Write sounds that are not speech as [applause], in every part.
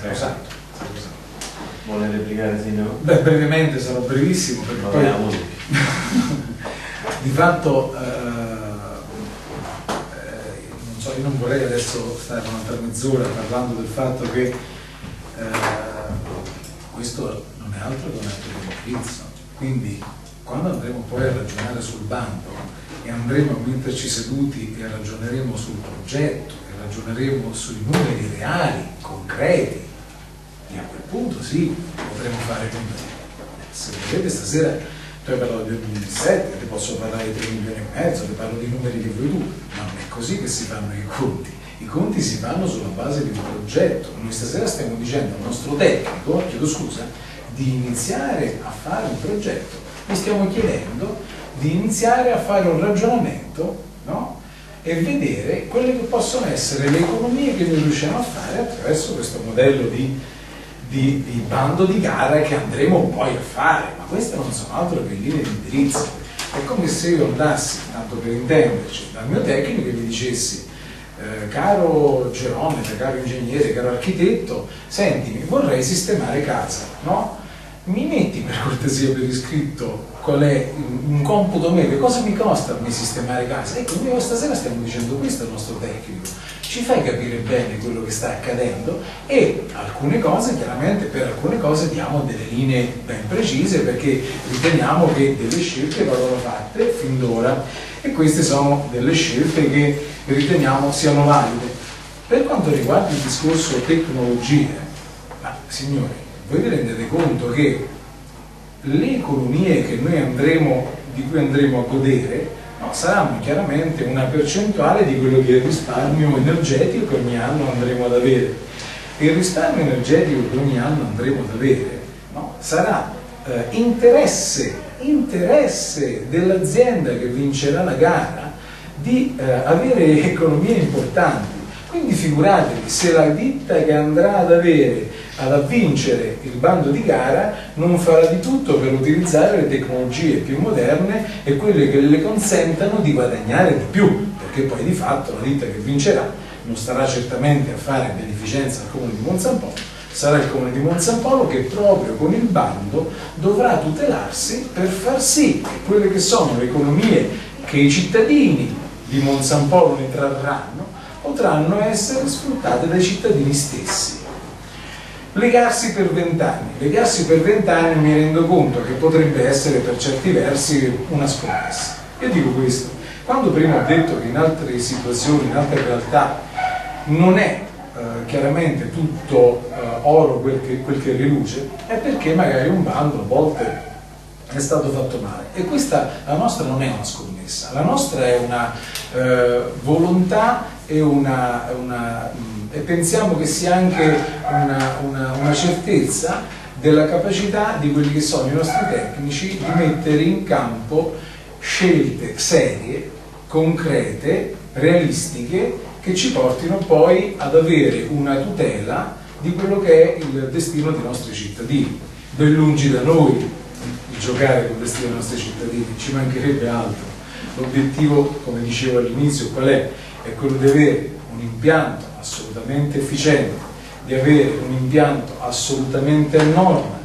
sacrosanto. sacrosanto. Vuole replicare Sindaco? Beh, brevemente sarò brevissimo perché poi [laughs] di fatto eh, non so, io non vorrei adesso stare un'altra mezz'ora parlando del fatto che eh, questo non è altro che un atto di indirizzo. Quindi quando andremo poi a ragionare sul bando e andremo a metterci seduti e ragioneremo sul progetto e ragioneremo sui numeri reali, concreti, a quel punto sì, potremo fare come se volete stasera tu hai parlato del 2007, ti posso parlare di 3 milioni e mezzo, ti parlo di numeri che vuoi tu, ma non è così che si fanno i conti. I conti si fanno sulla base di un progetto. Noi stasera stiamo dicendo al nostro tecnico, chiedo scusa, di iniziare a fare un progetto. Gli stiamo chiedendo di iniziare a fare un ragionamento no? e vedere quelle che possono essere le economie che noi riusciamo a fare attraverso questo modello di di, di, bando di gara che andremo poi a fare, ma queste non sono altro che linee di indirizzo. È come se io andassi, tanto per intenderci, dal mio tecnico e gli dicessi, eh, caro geometra, caro ingegnere, caro architetto, sentimi, vorrei sistemare casa, no? Mi metti per cortesia per iscritto qual è un computo medio, cosa mi costa a sistemare casa? Ecco, noi stasera stiamo dicendo questo al nostro tecnico ci fai capire bene quello che sta accadendo e alcune cose, chiaramente per alcune cose diamo delle linee ben precise perché riteniamo che delle scelte vadano fatte fin d'ora e queste sono delle scelte che riteniamo siano valide. Per quanto riguarda il discorso tecnologie, ma signori, voi vi rendete conto che le economie andremo, di cui andremo a godere No, saranno chiaramente una percentuale di quello che è il risparmio energetico che ogni anno andremo ad avere. Il risparmio energetico che ogni anno andremo ad avere no, sarà eh, interesse, interesse dell'azienda che vincerà la gara di eh, avere economie importanti. Quindi figuratevi se la ditta che andrà ad avere ad vincere il bando di gara non farà di tutto per utilizzare le tecnologie più moderne e quelle che le consentano di guadagnare di più, perché poi di fatto la ditta che vincerà non starà certamente a fare beneficenza al comune di Monzampolo, sarà il comune di Monzampolo che proprio con il bando dovrà tutelarsi per far sì che quelle che sono le economie che i cittadini di Monzampolo ne trarranno potranno essere sfruttate dai cittadini stessi Legarsi per vent'anni. Legarsi per vent'anni mi rendo conto che potrebbe essere per certi versi una scommessa. Io dico questo, quando prima ho detto che in altre situazioni, in altre realtà, non è eh, chiaramente tutto eh, oro quel che, quel che riluce, è perché magari un bando a volte è stato fatto male. E questa, la nostra non è una scommessa, la nostra è una eh, volontà e una, una e pensiamo che sia anche una, una, certezza della capacità di quelli che sono i nostri tecnici di mettere in campo scelte serie, concrete, realistiche, che ci portino poi ad avere una tutela di quello che è il destino dei nostri cittadini. Ben lungi da noi giocare con il destino dei nostri cittadini, ci mancherebbe altro. L'obiettivo, come dicevo all'inizio, qual è? È quello di avere un impianto assolutamente efficiente, di avere un impianto assolutamente a norma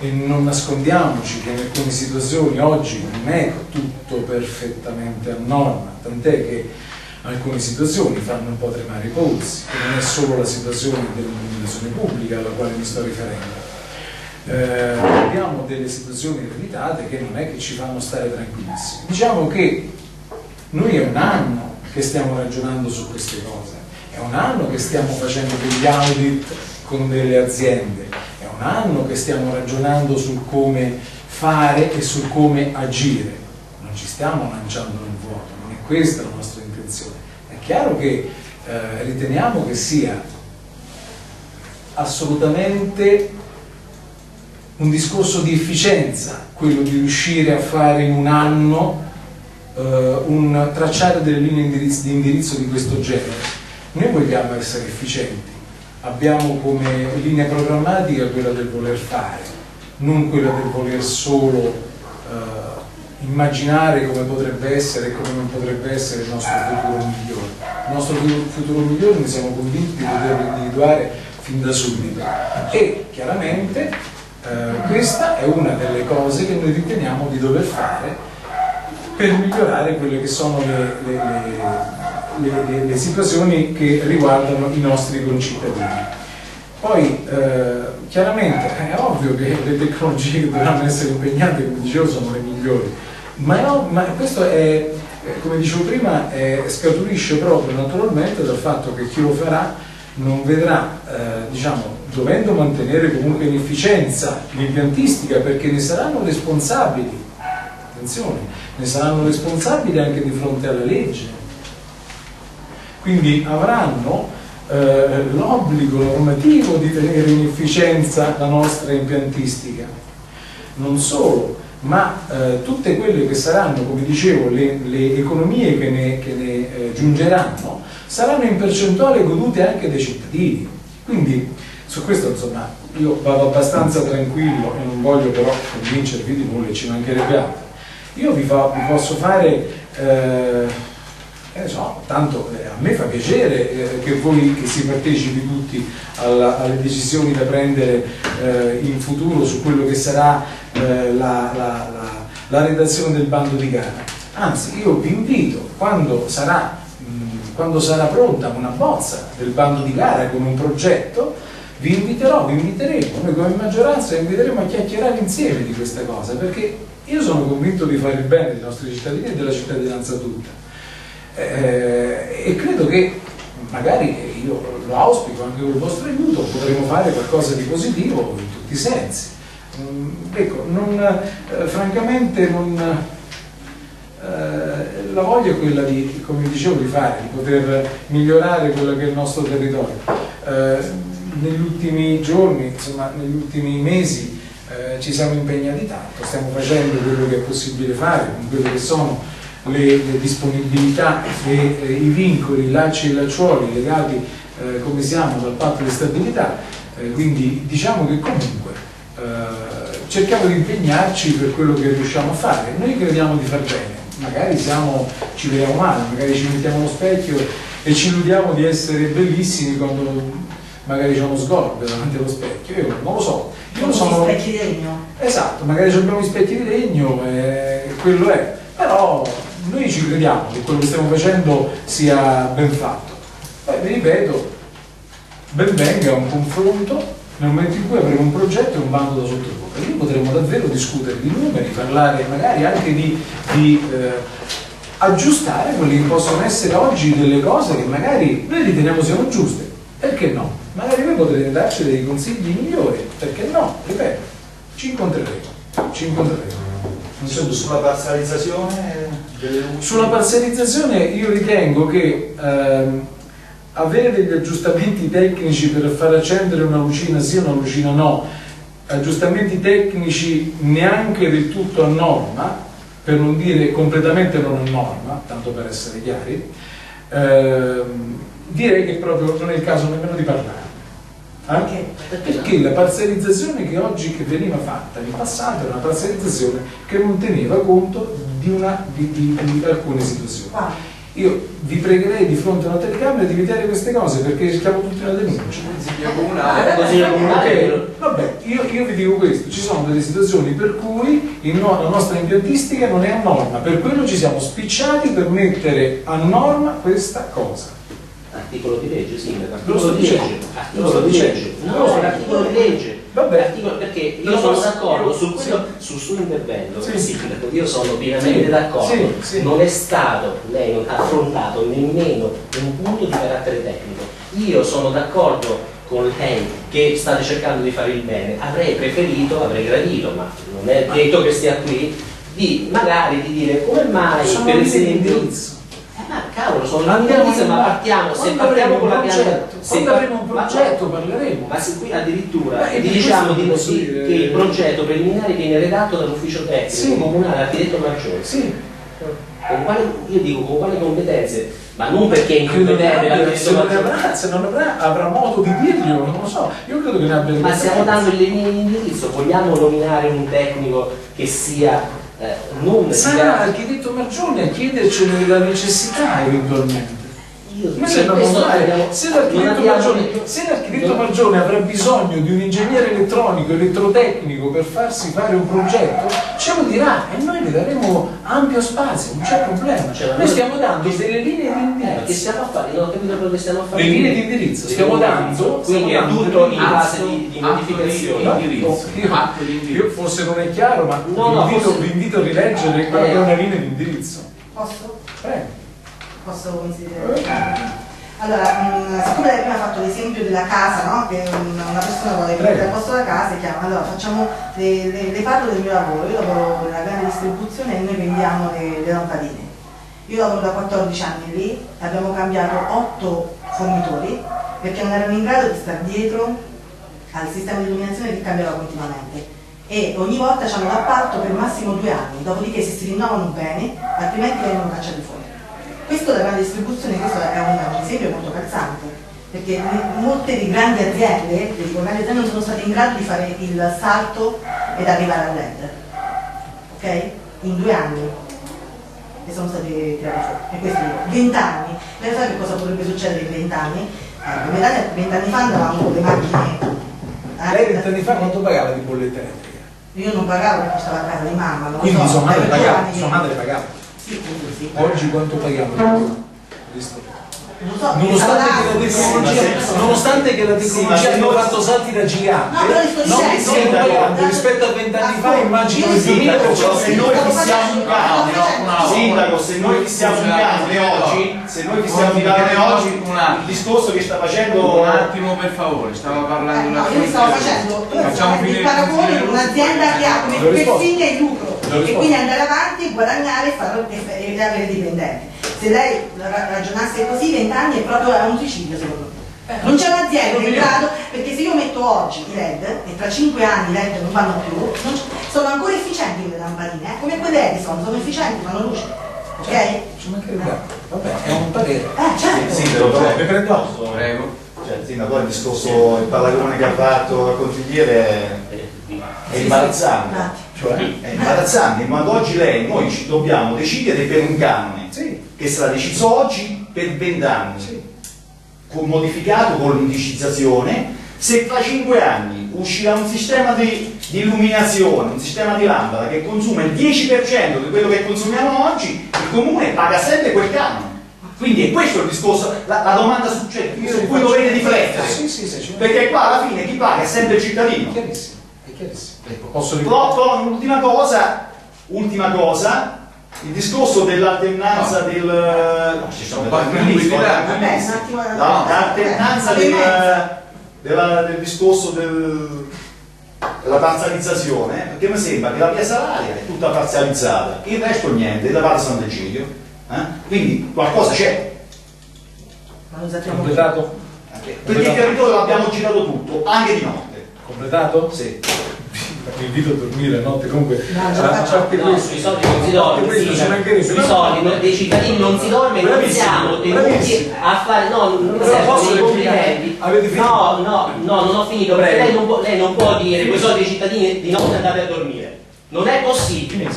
e non nascondiamoci che in alcune situazioni oggi non è tutto perfettamente a norma, tant'è che alcune situazioni fanno un po' tremare i polsi e non è solo la situazione dell'illuminazione pubblica alla quale mi sto riferendo. Eh, abbiamo delle situazioni ereditate che non è che ci fanno stare tranquillissimi. Diciamo che noi è un anno che stiamo ragionando su queste cose è un anno che stiamo facendo degli audit con delle aziende, è un anno che stiamo ragionando sul come fare e sul come agire. Non ci stiamo lanciando nel vuoto, non è questa la nostra intenzione. È chiaro che eh, riteniamo che sia assolutamente un discorso di efficienza quello di riuscire a fare in un anno un, tracciare delle linee di indirizzo di questo genere noi vogliamo essere efficienti, abbiamo come linea programmatica quella del voler fare, non quella del voler solo eh, immaginare come potrebbe essere e come non potrebbe essere il nostro futuro migliore. Il nostro futuro migliore noi siamo convinti di poterlo individuare fin da subito. E chiaramente eh, questa è una delle cose che noi riteniamo di dover fare per migliorare quelle che sono le, le, le, le situazioni che riguardano i nostri concittadini. Poi eh, chiaramente è ovvio che le tecnologie che dovranno essere impegnate, come dicevo, sono le migliori, ma, è, ma questo è, come dicevo prima, è, scaturisce proprio naturalmente dal fatto che chi lo farà non vedrà, eh, diciamo, dovendo mantenere comunque in efficienza l'impiantistica perché ne saranno responsabili, attenzione, ne saranno responsabili anche di fronte alla legge. Quindi avranno eh, l'obbligo normativo di tenere in efficienza la nostra impiantistica. Non solo, ma eh, tutte quelle che saranno, come dicevo, le, le economie che ne, che ne eh, giungeranno saranno in percentuale godute anche dai cittadini. Quindi su questo insomma io vado abbastanza tranquillo e non voglio però convincervi di nulla ci mancherebbe altro. Io vi, fa, vi posso fare eh, eh, so, tanto eh, a me fa piacere eh, che voi che si partecipi tutti alla, alle decisioni da prendere eh, in futuro su quello che sarà la, la, la, la, redazione del bando di gara. Anzi, io vi invito, quando sarà, mh, quando sarà pronta una bozza del bando di gara con un progetto, vi inviterò, vi inviteremo, noi come maggioranza vi inviteremo a chiacchierare insieme di questa cosa, perché io sono convinto di fare il bene dei nostri cittadini e della cittadinanza tutta. Eh, e credo che magari io lo auspico anche con il vostro aiuto potremo fare qualcosa di positivo in tutti i sensi. Mm, ecco non, eh, francamente non, eh, la voglia è quella di come dicevo di fare di poter migliorare quello che è il nostro territorio. Eh, negli ultimi giorni insomma negli ultimi mesi eh, ci siamo impegnati tanto stiamo facendo quello che è possibile fare con quello che sono le, le disponibilità e eh, i vincoli, i lacci e lacciuoli legati eh, come siamo dal patto di stabilità, eh, quindi diciamo che comunque eh, cerchiamo di impegnarci per quello che riusciamo a fare, noi crediamo di far bene, magari siamo, ci vediamo male, magari ci mettiamo allo specchio e ci illudiamo di essere bellissimi quando magari c'è uno sgorbo davanti allo specchio, io non lo so. Io sono... specchi di legno? Esatto, magari abbiamo gli specchi di legno e quello è, però noi ci crediamo che quello che stiamo facendo sia ben fatto. Poi vi ripeto, ben venga un confronto nel momento in cui avremo un progetto e un bando da sottoporre. Lì potremo davvero discutere di numeri, parlare magari anche di, di eh, aggiustare quelle che possono essere oggi delle cose che magari noi riteniamo siano giuste. Perché no? Magari voi potrete darci dei consigli migliori, perché no? Ripeto, ci incontreremo. Ci incontreremo. So, sulla parzializzazione? Sulla parzializzazione io ritengo che ehm, avere degli aggiustamenti tecnici per far accendere una lucina sì o una lucina no, aggiustamenti tecnici neanche del tutto a norma, per non dire completamente non a norma, tanto per essere chiari, ehm, direi che proprio non è il caso nemmeno di parlare. Anche perché la parzializzazione che oggi che veniva fatta in passato era una parzializzazione che non teneva conto di, una, di, di, di alcune situazioni. Io vi pregherei di fronte a una telecamera di evitare queste cose perché rischiamo tutti una denuncia. Consiglio comunale, consiglio comunale. Vabbè, io, io, vi dico questo, ci sono delle situazioni per cui no, la nostra impiantistica non è a norma, per quello ci siamo spicciati per mettere a norma questa cosa articolo di legge, sindaco, articolo di legge, articolo di legge, no, l'articolo di legge, articolo, perché io sono d'accordo su quello, sul suo intervento, sì. sindaco, io sono pienamente d'accordo, sì, non è stato, lei non ha affrontato nemmeno un punto di carattere tecnico, io sono d'accordo con lei che state cercando di fare il bene, avrei preferito, avrei gradito, ma non è detto che stia qui, di magari di dire come mai per esempio sono l'ambiente, ma partiamo, se partiamo con la pianta, se avremo un progetto ma, parleremo. Ma se qui addirittura Beh, diciamo di così che il progetto preliminare viene redatto dall'ufficio tecnico sì. comunale, architetto Marcioni. Sì. Con quale, io dico con quale competenze, ma non perché è incompetente se non, avrà, se non avrà, avrà modo di dirglielo, non lo so, io credo che ne abbia Ma stiamo dando il l'indirizzo, vogliamo nominare un tecnico che sia eh, non sarà l'architetto Margione a chiedercene la necessità eventualmente io abbiamo- Se l'architetto abbiamo Maggione, se l'architetto Maggione avrà bisogno di un ingegnere elettronico, elettrotecnico per farsi fare un progetto, ce lo dirà e noi le daremo ampio spazio, non c'è problema. Cioè, ma noi noi- stiamo dando delle linee di Eh, che indirizzo. stiamo a fare? Non ho capito quello che stiamo a fare. Le linee di indirizzo, stiamo dando-. Quindi è tutto in fase di, di Atto notificazione. No, indirizzo. io-. Io forse non è chiaro, ma No, no, vi, invito, forse- vi invito a rileggere quella Eh. che è una linea di indirizzo. Posso? Prego. Posso considerare? Allora, mh, siccome lei prima ha fatto l'esempio della casa, no? Che un- una persona vuole prendere al posto della casa e chiama, allora facciamo, le, le- le parlo del mio lavoro, io lavoro nella grande distribuzione e noi vendiamo le, le lampadine. Io lavoro da 14 anni lì, abbiamo cambiato 8 fornitori perché non erano in grado di stare dietro al sistema di illuminazione che cambiava continuamente e ogni volta hanno l'appalto per massimo due anni, dopodiché se si rinnovano bene, altrimenti vengono cacciati fuori. Questo della grande distribuzione, questo è un, esempio molto calzante, perché molte di grandi aziende, le dico, grandi aziende non sono state in grado di fare il salto ed arrivare al LED. Ok? In due anni e sono stati tirati fuori. E questo dico, 20 anni. Lei sa che cosa potrebbe succedere in 20 anni? Ecco, 20 anni, 20 anni fa andavamo con le macchine. eh, Lei vent'anni fa quanto pagava di bolletta elettrica? Io non pagavo perché stavo a casa di mamma, non Quindi so, sua madre pagava, sua madre pagava. Sì, sì. Oggi quanto paghiamo? So, Nonostante che, la tecnologia, sì, sì. nonostante che la Sì, tecnologia abbia noi- fatto salti da gigante, No, sto non stiamo pagando rispetto a vent'anni fa, immagino il sì, 2000%. Sindaco, se noi fissiamo un canone, no? Sindaco, se noi fissiamo un canone oggi, se noi fissiamo un canone oggi, il discorso che sta facendo Un attimo per favore, stavo Eh, parlando no, una io stavo facendo Facciamo il paragone un'azienda che ha come fine il lucro e quindi andare avanti, guadagnare e, farlo, avere dipendenti. Se lei ra- ragionasse così, 20 anni è proprio un suicidio secondo me. Non c'è un'azienda in grado, perché se io metto oggi i LED e tra 5 anni i LED non vanno più, non sono ancora efficienti quelle lampadine, eh? come quelle Edison, sono efficienti, fanno luce. Ok? Ci mancherebbe altro. Vabbè, è un parere. Eh certo. Sì, però però- mi prendo. Prego. Cioè, Sindaco, il discorso, il paragone che ha fatto il consigliere Eh, è imbarazzante. Cioè, è imbarazzante, quando oggi lei, noi ci dobbiamo decidere per un canone Sì, che sarà deciso oggi per 20 anni, sì. con- modificato con l'indicizzazione, se tra 5 anni uscirà un sistema di, di illuminazione, un sistema di lampada che consuma il 10% di quello che consumiamo oggi, il comune paga sempre quel canone. Quindi è questo il discorso, la, la domanda succede, su cui dovete riflettere. Sì, Perché qua alla fine chi paga è sempre il cittadino. È chiarissimo, è. Ecco, posso Però, ripetere? però ultima cosa, ultima cosa, il discorso dell'alternanza del... No, ci sono attimo. No, l'alternanza Eh, del, immensa. della- del discorso del- della parzializzazione, perché mi sembra che la via salaria è tutta parzializzata, il resto niente, da parte Sant'Egidio. Eh? Quindi qualcosa c'è, Ma non sappiamo Completato? perché il territorio l'abbiamo girato tutto, anche di notte. Completato? Sì. Mi invito a dormire a notte comunque. No, a faccio- parte No, questo- sui soldi non si dorme, questo sì, ci sui soldi no, dei cittadini non si dorme, non siamo tenuti a fare, no, non servono dei complimenti. Avete finito? No, no, no, non ho finito, perché lei non, può, lei non può dire quei soldi dei cittadini di notte andate a dormire. Non è possibile.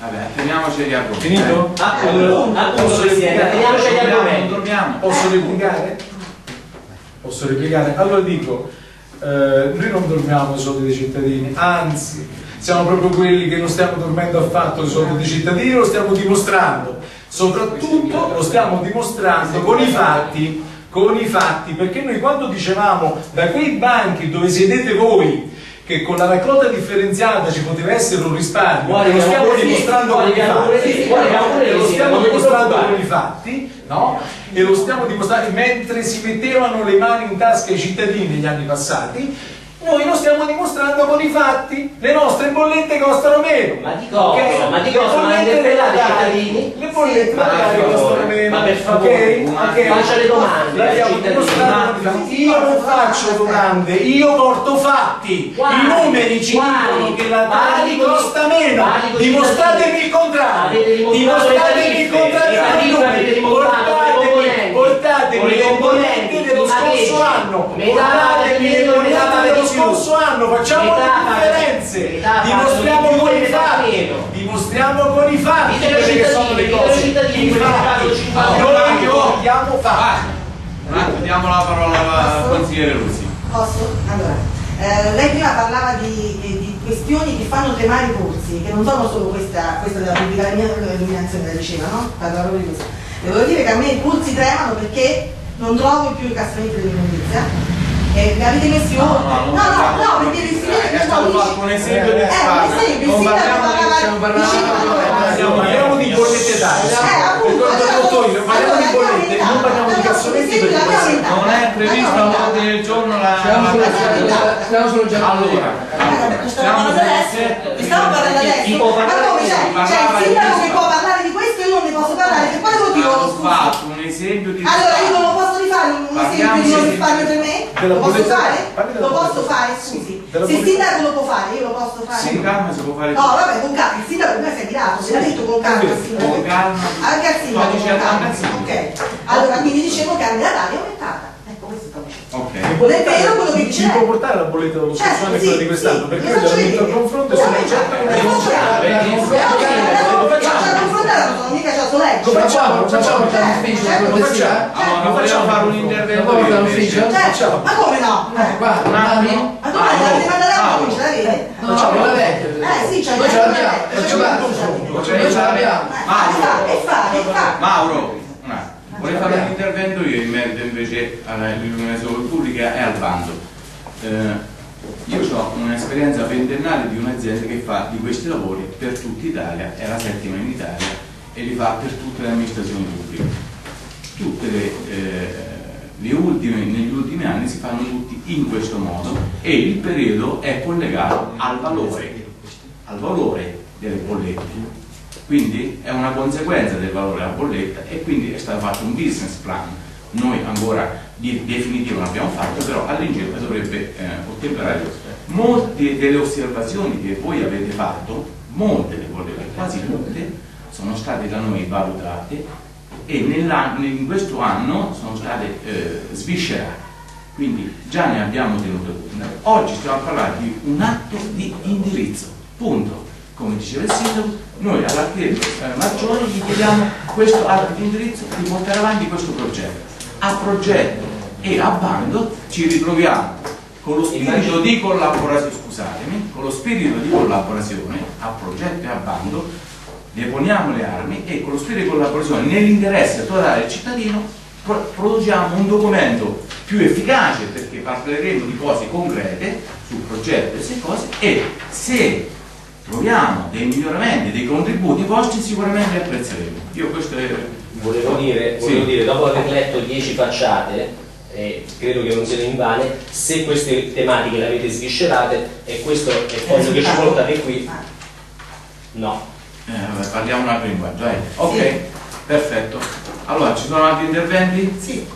Vabbè, teniamoci gli argomenti. Finito? Appunto, appunto Posso Presidente, teniamoci agli argomenti. dormiamo. Posso replicare? Posso replicare? Allora dico, eh, noi non dormiamo i soldi dei cittadini, anzi, siamo proprio quelli che non stiamo dormendo affatto i soldi dei cittadini, lo stiamo dimostrando. Soprattutto lo stiamo dimostrando con i fatti, con i fatti, perché noi quando dicevamo da quei banchi dove sedete voi che con la raccolta differenziata ci poteva essere un risparmio, lo stiamo dimostrando con i fatti, lo stiamo dimostrando con i fatti, no? E lo stiamo dimostrando mentre si mettevano le mani in tasca ai cittadini negli anni passati, noi lo stiamo dimostrando con i fatti. Le nostre bollette costano meno. Ma di cosa? ok? Ma di Le cosa? Ma bollette interpellate i cittadini? Le bollette Sì, ma per legali favore, costano meno. ma per favore, ok? un Ok. faccia le domande ai cittadini. Io non faccio domande, io porto fatti. Quali? I numeri ci dicono che la? Tari costa meno. Dimostratemi il contrario. Dimostratemi il contrario. Portatemi, portatemi le componenti, scorso anno. Metà meno, metà componenti pagate dello scorso anno. Facciamo Metà le differenze. metà Dimostriamo con e i fatti. Dimostriamo con i fatti quelle che sono le cose. I fatti. 50 Noi abbiamo fatto. Un attimo, diamo la parola al consigliere Russi. Posso? Allora, eh, lei prima parlava di, di- di questioni che fanno tremare i polsi, che non sono solo questa, questa della pubblica illuminazione, la diceva, no? Parlava proprio di questo. Devo dire che a me i polsi tremano perché non trovo più i cassamenti dell'immondizia. E li avete messi No, oltre. no, no, no, di perché si immondizia, vede è che stato sono fatto un esempio Eh, del fatto. esempio, il Non parliamo parliamo di bollette d'aria. Eh, appunto, tutto io, parliamo di bollette, non parliamo di cassonetti perché Non è previsto all'ordine del giorno la... Stiamo solo già Allora, Stiamo stiamo parlando adesso, stiamo parlando adesso. Chi può Ma come c'è? questo? C'è il sindaco che può parlare di questo e io non ne posso parlare, per quale motivo? Scusi. fatto un esempio di... Allora io non lo posso rifare un esempio di non risparmio per me? Lo posso fare? Lo posso fare, scusi. Se il sindaco lo può fare, io lo posso fare. Sì, calma, si può fare No, vabbè, con calma, il sindaco prima si è tirato, se l'ha detto con calma. Con calma. Anche al sindaco. Ok. Allora, quindi dicevo che anche la taglia è aumentata. Non è vero quello che Ci dice può lei. portare la bolletta dello scorso Certo, anno e sì, quella di quest'anno, sì, perché lo noi abbiamo vinto il confronto e sono certo che non. Lo facciamo, lo facciamo Certo, già ufficio, certo, lo facciamo. Vogliamo facciamo. fare un intervento Lo porta io all'ufficio? invece. Certo, Facciamo. ma come no? Eh, guarda, Un attimo. Ma tu vai a rimandare la Mauro. provincia, la vedi? Facciamo la vecchia. Eh sì, c'è Noi ce l'abbiamo, c'è ce Noi ce l'abbiamo. E fa, e fa, fa. Mauro, un. Vorrei fare un intervento io in merito invece all'illuminazione pubblica e al bando. Eh, io ho un'esperienza ventennale di un'azienda che fa di questi lavori per tutta Italia, è la settima in Italia e li fa per tutte le amministrazioni pubbliche. Tutte le, eh, le ultime, negli ultimi anni si fanno tutti in questo modo e il periodo è collegato al valore, al valore delle bollette. Quindi è una conseguenza del valore della bolletta e quindi è stato fatto un business plan. Noi ancora di definitivo non abbiamo fatto, però all'ingegno dovrebbe eh, ottemperare. Molte delle osservazioni che voi avete fatto, molte le bollette, quasi tutte, sono state da noi valutate e in questo anno sono state eh, sviscerate. Quindi già ne abbiamo tenuto conto. Oggi stiamo a parlare di un atto di indirizzo, punto. Come diceva il sindaco, noi all'architetto eh, Maggiore gli chiediamo questo atto di indirizzo di portare avanti questo progetto. A progetto e a bando ci ritroviamo con lo spirito di collaborazione, scusatemi, con lo spirito di collaborazione a progetto e a bando, deponiamo le armi e con lo spirito di collaborazione nell'interesse totale del cittadino pro- produciamo un documento più efficace perché parleremo di cose concrete sul progetto e queste cose e se troviamo dei miglioramenti, dei contributi vostri sicuramente apprezzeremo. Io questo è... Volevo dire, Sì. volevo dire, dopo aver letto 10 facciate, e credo che non siano invane, se queste tematiche le avete sviscerate e questo è il foglio che ci portate qui, no. Eh, vabbè, parliamo un altro linguaggio, eh. Ok, Sì. perfetto. Allora, ci sono altri interventi? Sì.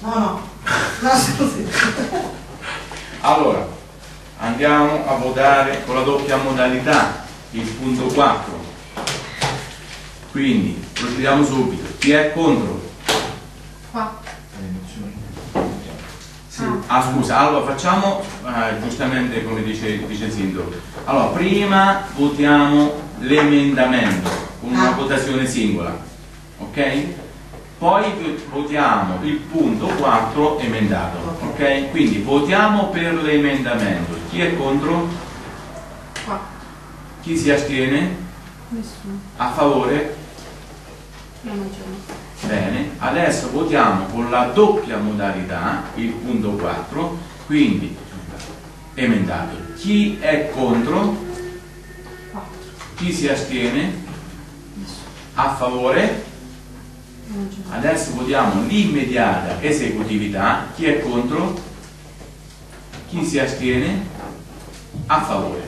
No, no. No, [laughs] scusi. Allora, andiamo a votare con la doppia modalità, il punto 4. Quindi, procediamo subito. Chi è contro? Ah scusa, allora facciamo eh, giustamente come dice, dice il sindaco. Allora, prima votiamo l'emendamento con una Ah. votazione singola, ok? Poi votiamo il punto 4 emendato, ok? Quindi votiamo per l'emendamento. Chi è contro? Chi si astiene? Nessuno. A favore? La maggioranza. Bene, adesso votiamo con la doppia modalità il punto 4, quindi emendato. Chi è contro? Quattro. Chi si astiene? A favore? Adesso votiamo l'immediata esecutività. Chi è contro? Chi si astiene? A favore.